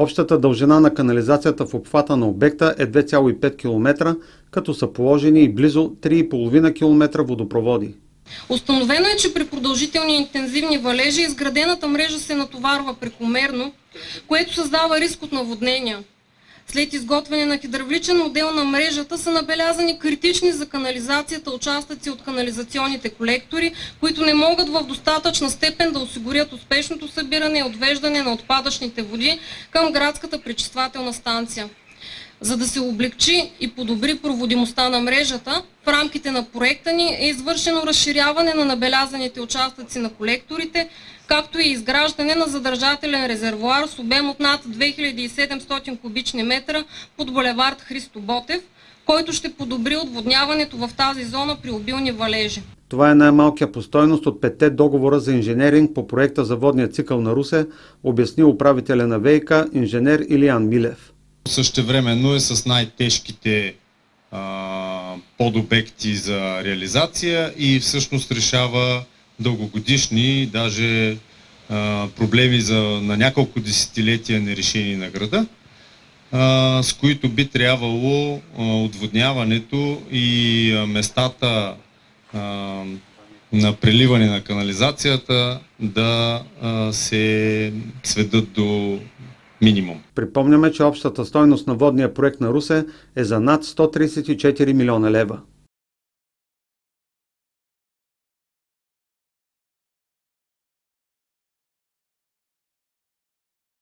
Общата дължина на канализацията в обхвата на обекта е 2,5 км, като са положени и близо 3,5 км водопроводи. Установено е, че при продължителни интензивни валежи изградената мрежа се натоварва прекомерно, което създава риск от наводнения. След изготвяне на хидравличен модел на мрежата са набелязани критични за канализацията участъци от канализационните колектори, които не могат в достатъчна степен да осигурят успешното събиране и отвеждане на отпадъчните води към градската пречиствателна станция. За да се облегчи и подобри проводимостта на мрежата, в рамките на проекта ни е извършено разширяване на набелязаните участъци на колекторите, както и изграждане на задържателен резервуар с обем от над 2700 кубични метра под булевард Христо Ботев, който ще подобри отводняването в тази зона при обилни валежи. Това е най-малкия по стойност от петте договора за инженеринг по проекта за водния цикъл на Русе, обясни управителя на ВИК инженер Илиан Милев. Същевременно е с най-тежките подобекти за реализация и всъщност решава дългогодишни, даже а, проблеми за, на няколко десетилетия нерешени на града, а, с които би трябвало а, отводняването и а, местата а, на преливане на канализацията да а, се сведат до минимум. Припомняме, че общата стойност на водния проект на Русе е за над 134 милиона лева.